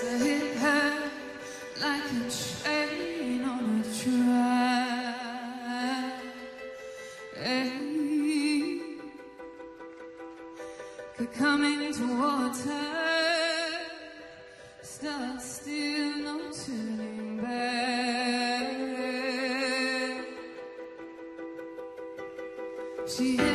So hit her like a train on a track. Coming her, still, no turning back. She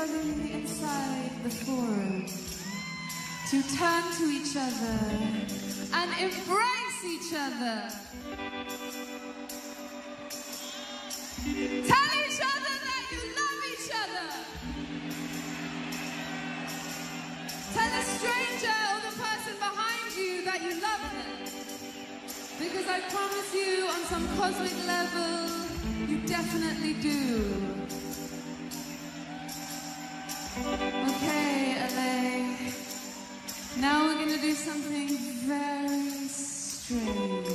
everybody inside the forum to turn to each other and embrace each other. Tell each other that you love each other. Tell a stranger or the person behind you that you love them. Because I promise you, on some cosmic level, you definitely do. Okay, LA. Now we're gonna do something very strange.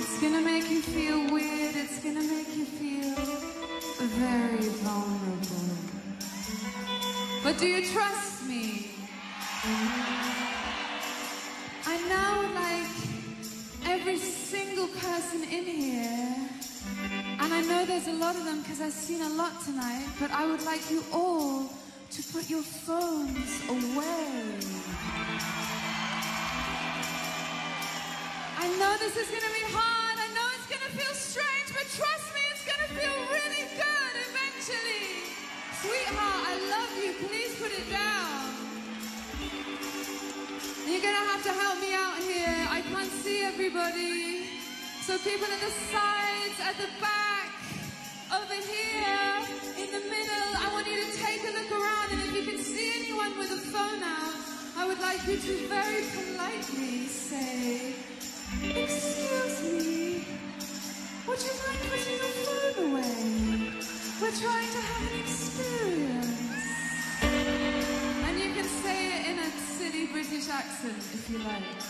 It's gonna make you feel weird, it's gonna make you feel very vulnerable. But do you trust me? I now like every single person in here, and I know there's a lot of them because I've seen a lot tonight, but I would like you all to put your phones away. I know this is going to be hard, I know it's going to feel strange, but trust me, it's going to feel really good eventually. Sweetheart, I love you. Please put it down. You're gonna have to help me out here. I can't see everybody. So people at the sides, at the back, over here, in the middle, I want you to take a look around and if you can see anyone with a phone out, I would like you to very politely say, Excuse me, would you mind putting your phone away? We're trying to have an experience. And you can say it in a silly British accent if you like.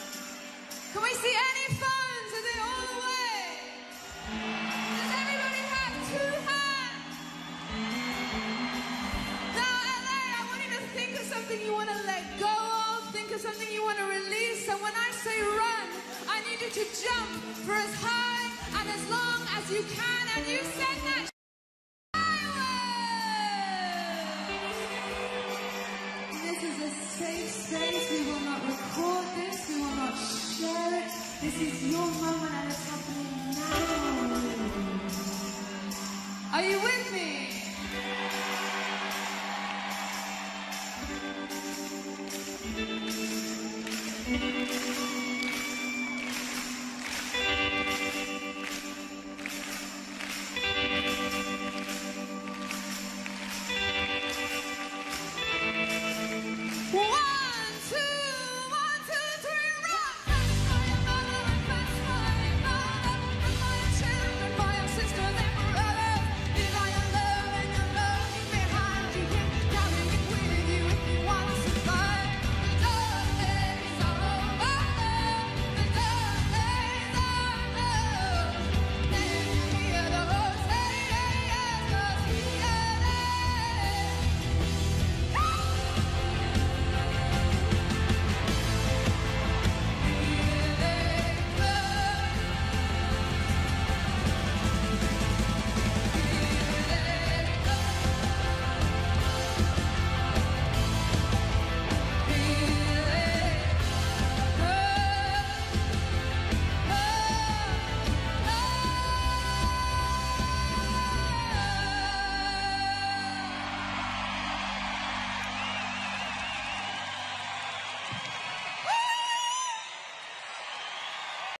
You can, and you send that This is a safe space. We will not record this. We will not share it. This is your moment and it's happening now. Are you with me?